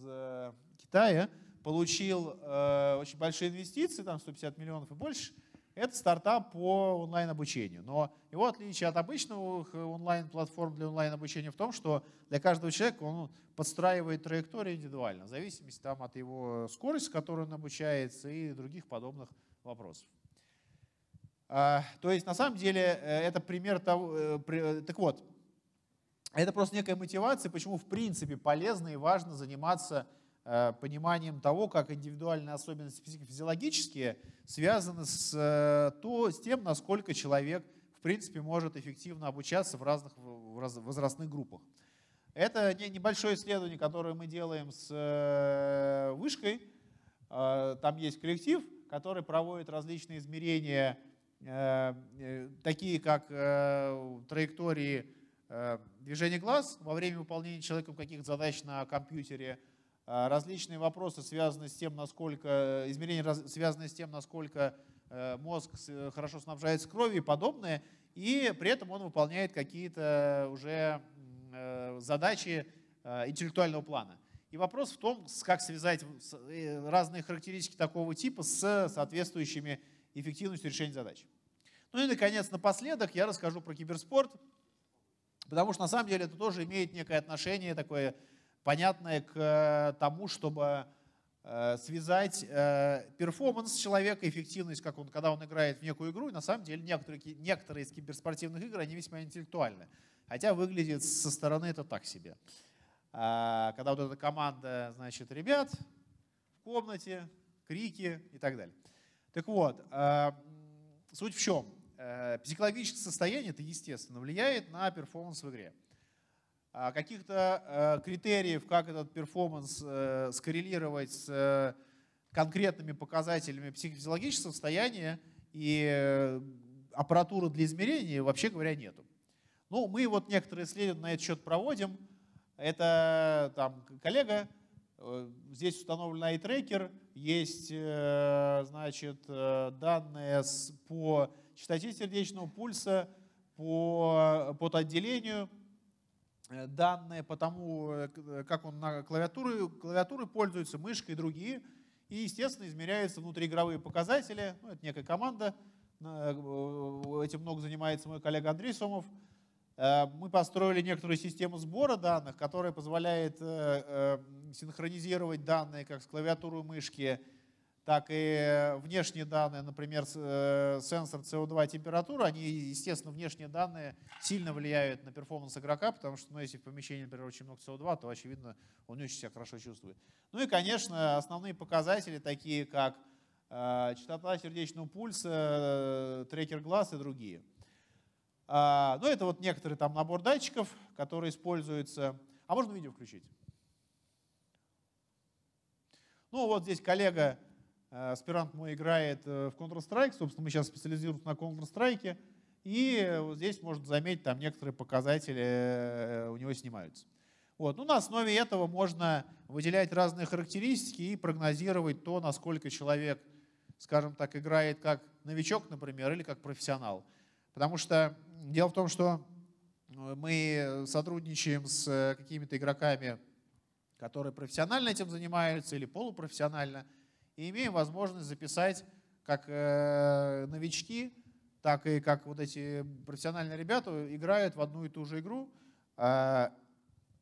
Speaker 2: Китая получил очень большие инвестиции, там 150 миллионов и больше – это стартап по онлайн-обучению. Но его отличие от обычных онлайн-платформ для онлайн-обучения в том, что для каждого человека он подстраивает траекторию индивидуально, в зависимости там, от его скорости, с которой он обучается, и других подобных вопросов. А, то есть на самом деле э, это пример того, э, э, так вот, это просто некая мотивация, почему в принципе полезно и важно заниматься Э, пониманием того, как индивидуальные особенности физиологические связаны с, э, то, с тем, насколько человек в принципе может эффективно обучаться в разных возрастных группах. Это небольшое исследование, которое мы делаем с э, вышкой. Там есть коллектив, который проводит различные измерения, такие как траектории движения глаз во время выполнения человеком каких-то задач на компьютере, различные вопросы, связанные с тем, насколько, измерения, связанные с тем, насколько э, мозг хорошо снабжается кровью и подобное, и при этом он выполняет какие-то уже э, задачи э, интеллектуального плана. И вопрос в том, как связать разные характеристики такого типа с соответствующими эффективностью решения задач. Ну и, наконец, напоследок я расскажу про киберспорт, потому что на самом деле это тоже имеет некое отношение такое понятное к э, тому, чтобы э, связать э, перформанс человека, эффективность, как он, когда он играет в некую игру. И на самом деле некоторые, некоторые из киберспортивных игр, они весьма интеллектуальны. Хотя выглядит со стороны это так себе. А, когда вот эта команда, значит, ребят в комнате, крики и так далее. Так вот, суть в чем? Психологическое состояние, это естественно, влияет на performance в игре. А, каких-то э, критериев, как этот performance э, скоррелировать с э, конкретными показателями психофизиологического состояния и аппаратуры для измерения, вообще говоря, нету. Ну, мы вот некоторые исследования на этот счет проводим. Это там коллега, здесь установлен eye tracker, есть, значит, данные по частоте сердечного пульса, по потоотделению, Э, данные по тому, э, э, как он на клавиатуре, клавиатуры пользуется, мышкой и другие. И, естественно, измеряются внутриигровые показатели. Ну, это некая команда. Этим много занимается мой коллега Андрей Сомов. Мы построили некоторую систему сбора данных, которая позволяет синхронизировать данные как с клавиатуры мышки так и внешние данные, например, э, сенсор CO2 температура, они, естественно, внешние данные сильно влияют на перформанс игрока, потому что, ну, если в помещении, например, очень много CO2, то, очевидно, он не очень себя хорошо чувствует. Ну и, конечно, основные показатели, такие как э, частота сердечного пульса, э, трекер глаз и другие. А, ну, это вот некоторый там набор датчиков, которые используются. А можно видео включить? Ну, вот здесь коллега Э, аспирант мой играет э, в Counter-Strike, собственно, мы сейчас специализируемся на Counter-Strike, и вот здесь можно заметить, там некоторые показатели э, у него снимаются. Вот. Ну, на основе этого можно выделять разные характеристики и прогнозировать то, насколько человек, скажем так, играет как новичок, например, или как профессионал. Потому что дело в том, что мы сотрудничаем с какими-то игроками, которые профессионально этим занимаются или полупрофессионально – и имеем возможность записать как э, новички, так и как вот эти профессиональные ребята играют в одну и ту же игру э,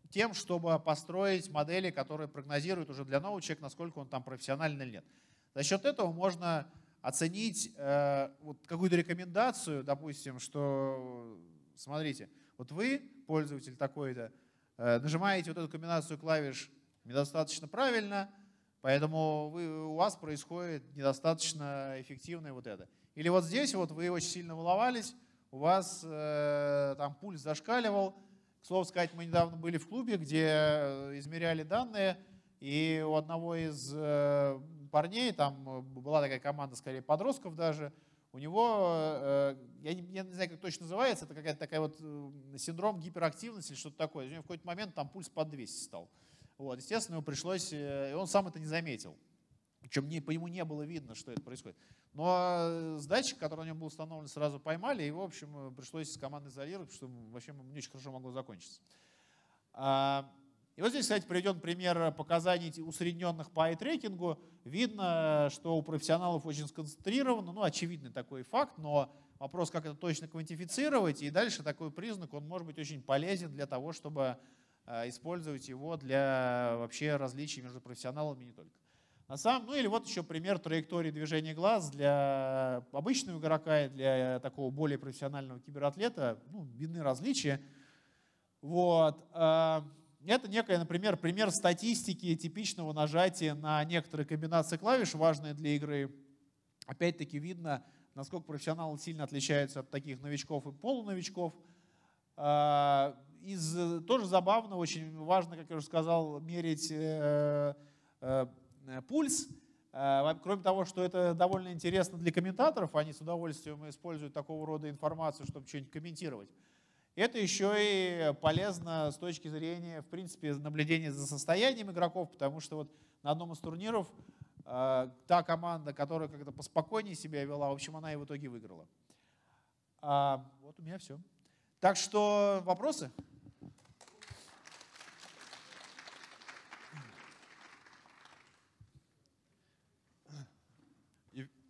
Speaker 2: тем, чтобы построить модели, которые прогнозируют уже для нового человека, насколько он там профессиональный или нет. За счет этого можно оценить э, вот какую-то рекомендацию, допустим, что, смотрите, вот вы, пользователь такой-то, э, нажимаете вот эту комбинацию клавиш недостаточно правильно – Поэтому вы, у вас происходит недостаточно эффективное вот это. Или вот здесь вот вы очень сильно волновались, у вас э, там пульс зашкаливал. К слову сказать, мы недавно были в клубе, где э, измеряли данные, и у одного из э, парней, там была такая команда, скорее, подростков даже, у него, э, я, не, я не знаю, как точно называется, это какая-то такая вот э, синдром гиперактивности или что-то такое. У него в какой-то момент там пульс под 200 стал. Вот, естественно, ему пришлось, э, и он сам это не заметил. Причем не, по ему не было видно, что это происходит. Но э, с датчик, который у него был установлен, сразу поймали, и, в общем, э, пришлось с командой изолировать, потому что вообще не очень хорошо могло закончиться. А, и вот здесь, кстати, приведен пример показаний усредненных по ай-трекингу. Видно, что у профессионалов очень сконцентрировано, ну, очевидный такой факт, но вопрос, как это точно квантифицировать, и дальше такой признак, он может быть очень полезен для того, чтобы использовать его для вообще различий между профессионалами и не только. На самом, ну или вот еще пример траектории движения глаз для обычного игрока и для такого более профессионального кибератлета. Ну, видны различия. Вот. Э, это некая, например, пример статистики типичного нажатия на некоторые комбинации клавиш, важные для игры. Опять-таки видно, насколько профессионалы сильно отличаются от таких новичков и полуновичков. Из, э, тоже забавно, очень важно, как я уже сказал, мерить э, э, э, пульс. Э, кроме того, что это довольно интересно для комментаторов, они с удовольствием используют такого рода информацию, чтобы что-нибудь комментировать. Это еще и полезно с точки зрения, в принципе, наблюдения за состоянием игроков, потому что вот на одном из турниров э, та команда, которая как-то поспокойнее себя вела, в общем, она и в итоге выиграла. А, вот у меня все. Так что вопросы?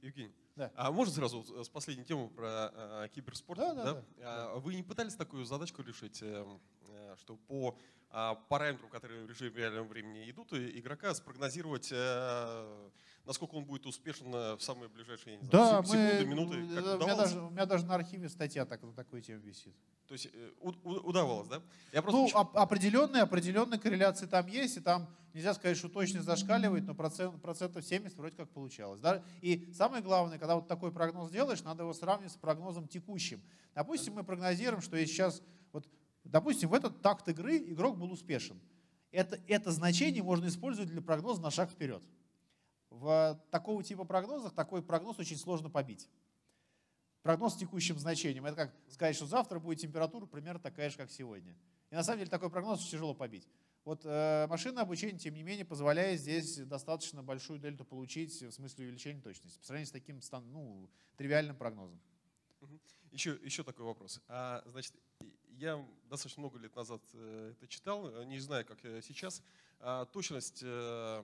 Speaker 3: Евгений, да. а можно сразу с последней темы про а, киберспорт?
Speaker 2: Да, да, да?
Speaker 3: А, вы не пытались такую задачку решить, э, э, что по параметрам, которые в режиме реального времени идут, игрока спрогнозировать э, насколько он будет успешен в самые ближайшие не
Speaker 2: знаю, да, секунды, мы, минуты. Как у, меня даже, у меня даже на архиве статья так, на такой теме висит.
Speaker 3: То есть э, у, у, удавалось, да?
Speaker 2: Я просто ну, оп- определенные, определенные корреляции там есть, и там нельзя сказать, что точно зашкаливает, но процент, процентов 70 вроде как получалось. Да? И самое главное, когда вот такой прогноз делаешь, надо его сравнивать с прогнозом текущим. Допустим, мы прогнозируем, что если сейчас, вот, допустим, в этот такт игры игрок был успешен. Это, это значение можно использовать для прогноза на шаг вперед. В такого типа прогнозах такой прогноз очень сложно побить. Прогноз с текущим значением. Это как сказать, что завтра будет температура примерно такая же, как сегодня. И на самом деле такой прогноз очень тяжело побить. Вот э, машинное обучение, тем не менее, позволяет здесь достаточно большую дельту получить в смысле увеличения точности, по сравнению с таким ну, тривиальным прогнозом.
Speaker 3: Еще, еще такой вопрос. А, значит, я достаточно много лет назад э, это читал, не знаю, как сейчас. А, точность э,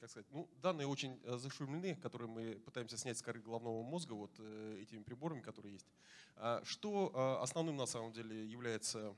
Speaker 3: как сказать, ну, данные очень э, зашумлены, которые мы пытаемся снять с коры головного мозга вот э, этими приборами, которые есть. А что э, основным на самом деле является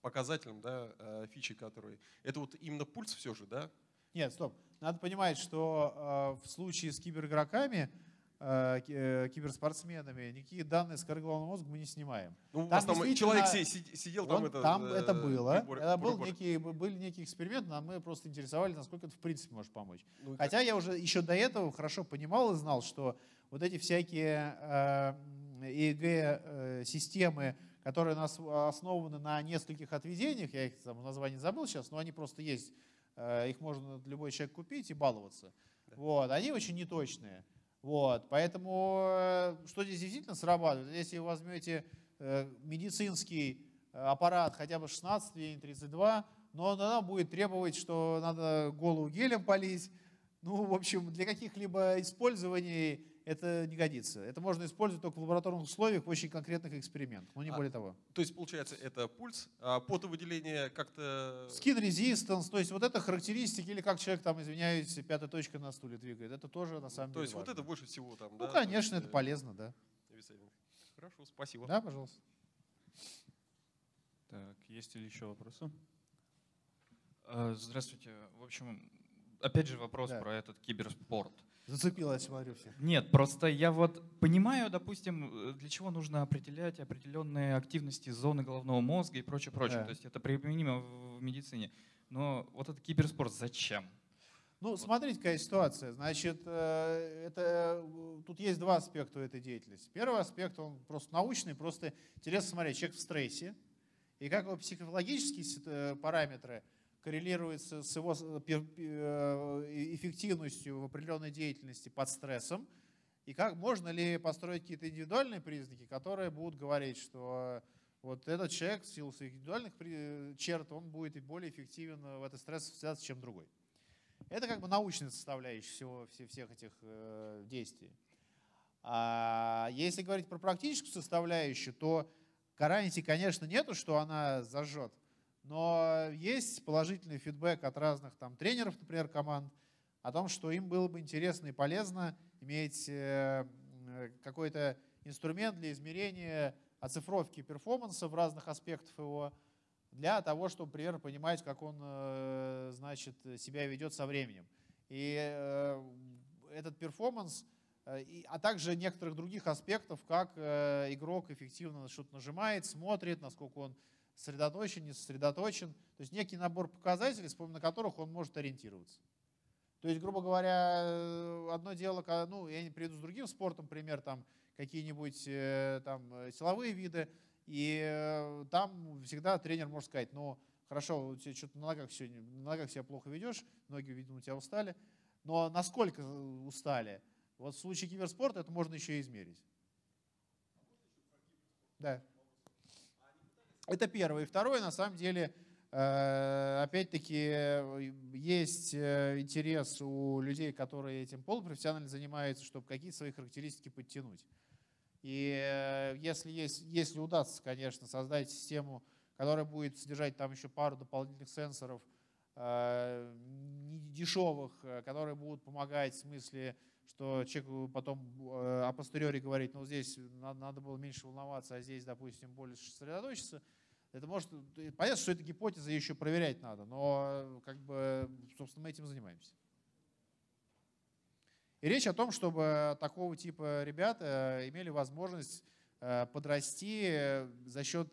Speaker 3: показателем, да, фичи, которые... Это вот именно пульс все же, да?
Speaker 2: Нет, стоп. Надо понимать, что э, в случае с киберигроками, э, э, киберспортсменами, никакие данные с коры головного мозга мы не снимаем.
Speaker 3: Ну,
Speaker 2: Там
Speaker 3: там человек си- сидел, там
Speaker 2: Он-
Speaker 3: это...
Speaker 2: там
Speaker 3: э,
Speaker 2: это было.
Speaker 3: прибор-
Speaker 2: это был
Speaker 3: прибор.
Speaker 2: некий, были некие эксперименты, но мы просто интересовались, насколько это в принципе может помочь.
Speaker 3: Ну, и как-
Speaker 2: Хотя я уже еще до этого хорошо понимал и знал, что вот эти всякие э, ЕЭГ-системы, которые у нас основаны на нескольких отведениях, я их там название забыл сейчас, но они просто есть, э, их можно любой человек купить и баловаться.
Speaker 3: Да.
Speaker 2: Вот, они очень неточные. Вот, поэтому э, что здесь действительно срабатывает? Если вы возьмете э, медицинский э, аппарат хотя бы 16 или 32, но она будет требовать, что надо голову гелем полить. Ну, в общем, для каких-либо использований это не годится. Это можно использовать только в лабораторных условиях в очень конкретных экспериментах, но не
Speaker 3: А,
Speaker 2: более того.
Speaker 3: То есть, получается, это пульс, а потовыделение как-то...
Speaker 2: Skin resistance, то есть вот это характеристики, или как человек там, извиняюсь, пятая точка на стуле двигает, это тоже на самом
Speaker 3: То
Speaker 2: деле
Speaker 3: есть вот
Speaker 2: важно.
Speaker 3: это больше всего там,
Speaker 2: Ну,
Speaker 3: да? то
Speaker 2: конечно,
Speaker 3: есть,
Speaker 2: это
Speaker 3: э,
Speaker 2: полезно, да.
Speaker 3: Хорошо, спасибо.
Speaker 2: Да, пожалуйста.
Speaker 1: Так, есть ли еще вопросы?
Speaker 4: Э, Здравствуйте. В общем, опять же вопрос
Speaker 2: Да.
Speaker 4: про этот киберспорт.
Speaker 2: Зацепила, я смотрю все.
Speaker 4: Нет, просто я вот понимаю, допустим, э, для чего нужно определять определенные активности зоны головного мозга и прочее, прочее.
Speaker 2: Да.
Speaker 4: То есть это применимо в медицине. Но вот этот киберспорт зачем?
Speaker 2: Ну, смотрите, какая ситуация. Значит, э, это, э, тут есть два аспекта у этой деятельности. Первый аспект, он просто научный, просто интересно смотреть, человек в стрессе, и как его психологические параметры коррелируются с его пер- э, эффективностью в определенной деятельности под стрессом, и как можно ли построить какие-то индивидуальные признаки, которые будут говорить, что вот этот человек в силу своих индивидуальных черт, он будет и более эффективен в этот стресс связаться, чем другой. Это как бы научная составляющая всего, все- всех этих э, действий. А если говорить про практическую составляющую, то гарантии, конечно, нету, что она зажжет. Но есть положительный фидбэк от разных там тренеров, например, команд, о том, что им было бы интересно и полезно иметь э, какой-то инструмент для измерения оцифровки перформанса в разных аспектах его, для того, чтобы, например, понимать, как он э, значит, себя ведет со временем. И э, этот перформанс, а также некоторых других аспектов, как игрок эффективно что-то нажимает, смотрит, насколько он сосредоточен, не сосредоточен. То есть некий набор показателей, с помощью которых он может ориентироваться. То есть, грубо говоря, э, одно дело, когда, ну, я не приведу с другим спортом, пример, там, какие-нибудь э, там э, силовые виды, и там всегда тренер может сказать, ну, хорошо, у тебя что-то на ногах сегодня, на ногах себя плохо ведешь, ноги, видимо, у тебя устали, но насколько устали? Вот в случае киберспорта это можно еще и измерить. Да. Это первое. И второе, на самом деле, э, опять-таки, есть э, интерес у людей, которые этим полупрофессионально занимаются, чтобы какие-то свои характеристики подтянуть. И э, если, есть, если удастся, конечно, создать систему, которая будет содержать там еще пару дополнительных сенсоров, дешевых, которые будут помогать в смысле, что человеку потом э, апостериори говорить, ну здесь надо, было меньше волноваться, а здесь, допустим, больше сосредоточиться. Это может, э, понятно, что это гипотеза, еще проверять надо, но э, как бы, собственно, мы этим занимаемся. И речь о том, чтобы такого типа ребята имели возможность подрасти за счет,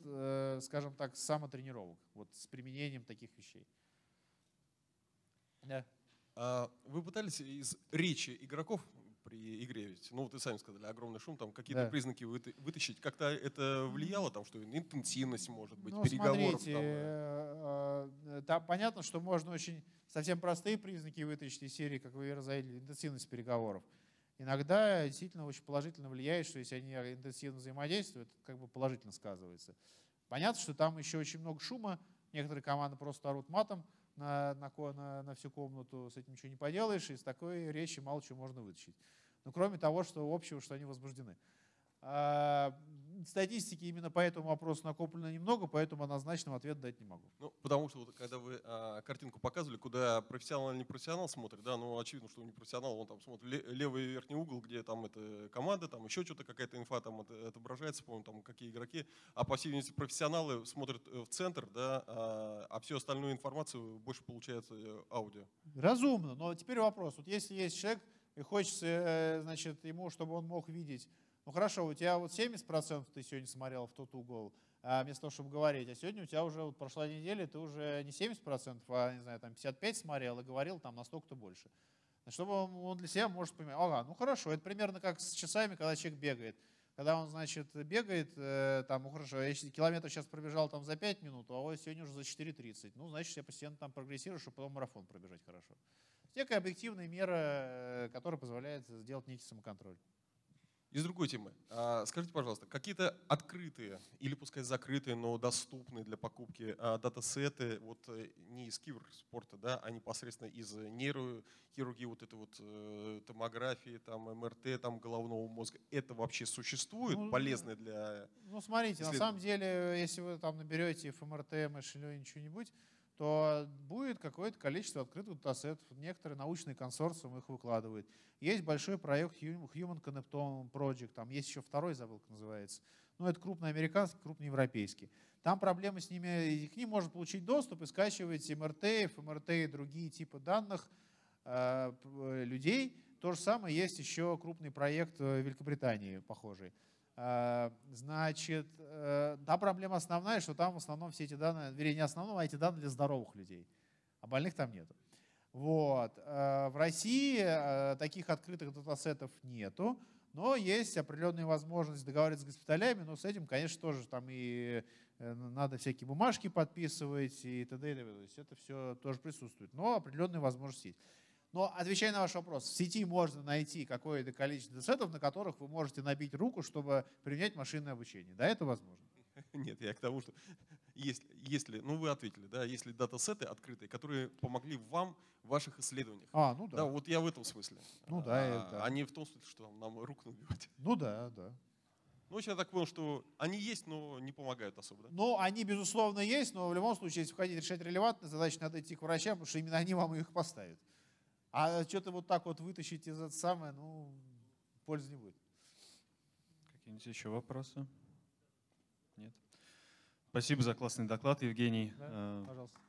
Speaker 2: скажем так, самотренировок, вот с применением таких вещей. Да.
Speaker 3: А вы пытались из речи игроков при игре, ведь, ну, вы сами сказали, огромный шум, там какие-то
Speaker 2: Да.
Speaker 3: признаки выта- вытащить. Как-то это влияло, там, что интенсивность, может быть,
Speaker 2: Ну,
Speaker 3: переговоров?
Speaker 2: смотрите,
Speaker 3: там, э?
Speaker 2: э, э, там понятно, что можно очень совсем простые признаки вытащить из серии, как вы разделили, интенсивность переговоров. Иногда действительно очень положительно влияет, что если они интенсивно взаимодействуют, это как бы положительно сказывается. Понятно, что там еще очень много шума, некоторые команды просто орут матом на, на, на, на всю комнату, с этим ничего не поделаешь, и из такой речи мало чего можно вытащить. Ну, кроме того, что общего, что они возбуждены. Статистики именно по этому вопросу накоплено немного, поэтому однозначного ответа дать не могу.
Speaker 3: Ну, потому что вот, когда вы а, картинку показывали, куда профессионал или не профессионал смотрит, да, ну очевидно, что не профессионал, он там смотрит левый верхний угол, где там это команда, там еще что-то, какая-то инфа там отображается, по там какие игроки, а по всей видимости профессионалы смотрят э, в центр, да, а, а всю остальную информацию больше получается э, аудио.
Speaker 2: Разумно, но теперь вопрос, вот если есть человек, и хочется, э, значит, ему, чтобы он мог видеть ну хорошо, у тебя вот 70% ты сегодня смотрел в тот угол, а вместо того, чтобы говорить, а сегодня у тебя уже вот прошла неделя, ты уже не 70%, а, не знаю, там 55 смотрел и говорил там настолько-то больше. Чтобы он, для себя может понимать, ага, ну хорошо, это примерно как с часами, когда человек бегает. Когда он, значит, бегает, э, там, ну хорошо, если километр сейчас пробежал там за 5 минут, а вот сегодня уже за 4.30. Ну, значит, я постоянно там прогрессирую, чтобы потом марафон пробежать хорошо. Некая объективная мера, э, которая позволяет сделать некий самоконтроль.
Speaker 3: Из другой темы. А, скажите, пожалуйста, какие-то открытые или пускай закрытые, но доступные для покупки а, датасеты вот э, не из киберспорта, да, а непосредственно из нейрохирургии, вот это вот э, томографии, там МРТ, там головного мозга, это вообще существует, ну, полезное для
Speaker 2: Ну смотрите, на самом деле, если вы там наберете ФМРТ, Machine что-нибудь, то будет какое-то количество открытых датасетов. Некоторые научные консорциумы их выкладывают. Есть большой проект Human Connectome Project, там есть еще второй, забыл, как называется. Ну, это крупный американский, крупный европейский. Там проблемы с ними, к ним можно получить доступ и скачивать МРТ, ФМРТ и другие типы данных э, людей. То же самое есть еще крупный проект в Великобритании, похожий. Э, значит, э, та проблема основная, что там в основном все эти данные, вернее не основном, а эти данные для здоровых людей, а больных там нету. Вот. Э, в России таких открытых датасетов нету, но есть определенная возможность договариваться с госпиталями, но с этим, конечно, тоже там и надо всякие бумажки подписывать и т.д. То есть это все тоже присутствует, но определенные возможности есть. Но отвечая на ваш вопрос, в сети можно найти какое-то количество сетов, на которых вы можете набить руку, чтобы применять машинное обучение. Да, это возможно. [laughs]
Speaker 3: Нет, я к тому, что если, если ну вы ответили, да, если датасеты открытые, которые помогли вам в ваших исследованиях.
Speaker 2: А, ну да.
Speaker 3: Да, вот я в этом смысле.
Speaker 2: Ну да, а,
Speaker 3: да. А не в том смысле, что нам рук набивать. [laughs]
Speaker 2: Ну да, да.
Speaker 3: Ну, я так понял, что они есть, но не помогают особо, да?
Speaker 2: Ну, они, безусловно, есть, но в любом случае, если входить решать релевантные задачи, надо идти к врачам, потому что именно они вам их поставят. А что-то вот так вот вытащить из этого самое, ну, пользы не будет.
Speaker 1: Какие-нибудь еще вопросы? Нет? Спасибо за классный доклад, Евгений.
Speaker 2: Да, э, пожалуйста.